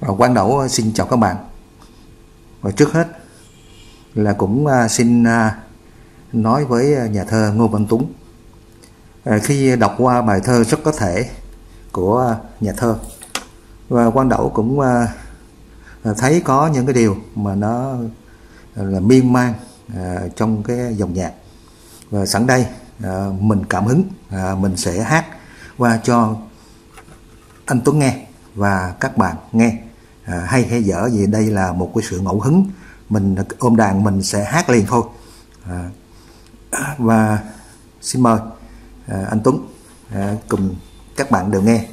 Và Quang đầu ờ, xin chào các bạn. Và trước hết là cũng ờ, xin ờ, nói với nhà thơ Ngô Văn Tuấn. Khi đọc qua bài thơ rất có thể của nhà thơ, và Quang đầu cũng thấy có những cái điều mà nó là miên man trong cái dòng nhạc và sẵn đây mình cảm hứng mình sẽ hát qua cho anh Tuấn nghe và các bạn nghe à, hay hay dở gì đây là một cái sự ngẫu hứng. Mình ôm đàn mình sẽ hát liền thôi. À, à và xin mời à, anh Tuấn à, cùng các bạn đều nghe.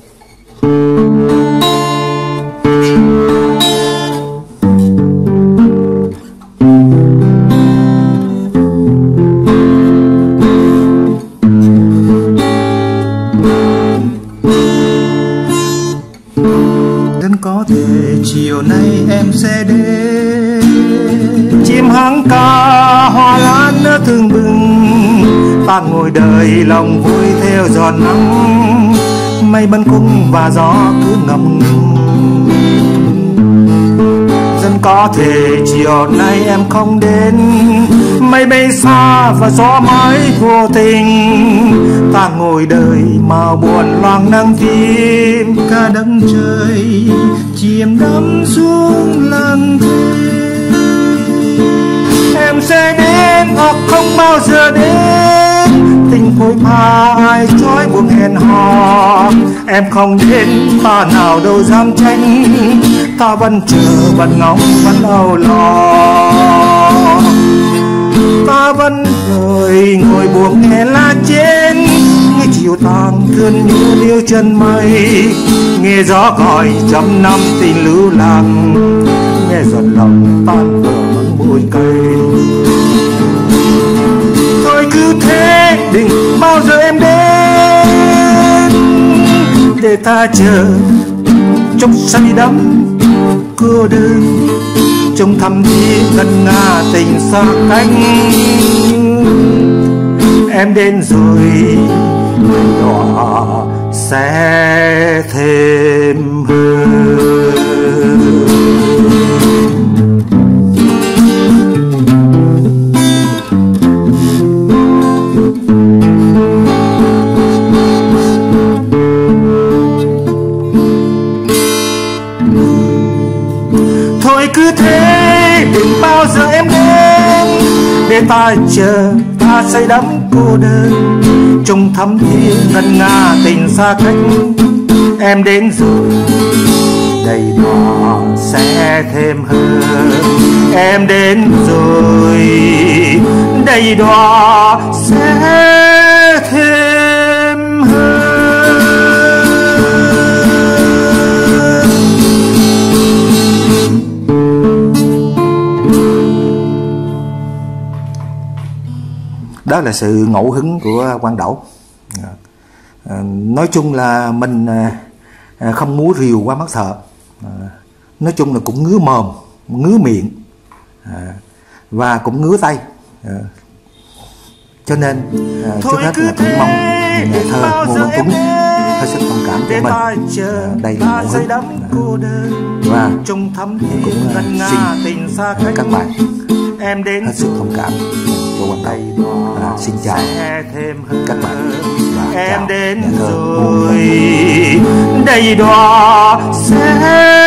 Chiều nay em sẽ đến. Chim hắng ca, hoa lan nở thương bừng. Ta ngồi đời lòng vui theo giọt nắng. Mây bân cung và gió cứ ngầm dân có thể chiều nay em không đến mây bay xa và gió mãi vô tình. Ta ngồi đời mà buồn loang nắng tim ca đấng trời chìm đắm xuống lặng thinh. Em sẽ đến hoặc không bao giờ đến. Tình phôi pha ai trói buộc hẹn hò. Em không đến ta nào đâu dám tranh. Ta vẫn chờ vẫn ngóng vẫn âu lo. Cơn mưa liêu chân mây nghe gió gọi trăm năm tình lưu làng, nghe giọt lòng tan vỡ bằng bụi cây. Thôi cứ thế đừng bao giờ em đến, để ta chờ trong say đắm cô đơn trong thầm đi ngân nga tình xa cách. Em đến rồi sẽ thêm hơn thôi cứ thế, đừng bao giờ em đến để ta chờ, ta say đắm cô đơn trong thắm thiết ngân nga tình xa cách. Em đến rồi đầy đỏ sẽ thêm hơn. Em đến rồi, đầy đỏ sẽ thêm đó là sự ngẫu hứng của quan đậu. À, nói chung là mình à, không múa rìu qua mắt thợ. À, nói chung là cũng ngứa mồm ngứa miệng à, và cũng ngứa tay. À, cho nên à, trước hết là cũng mong nhà thơ ngô văn tuấn hết sức thông cảm của mình. à, đây là ngẫu hứng. à, và cũng à, xin các bạn hết sức thông cảm cho quan tay à, xin chào các bạn và em chào đến nhà thơ rồi. Đầy đọa sẽ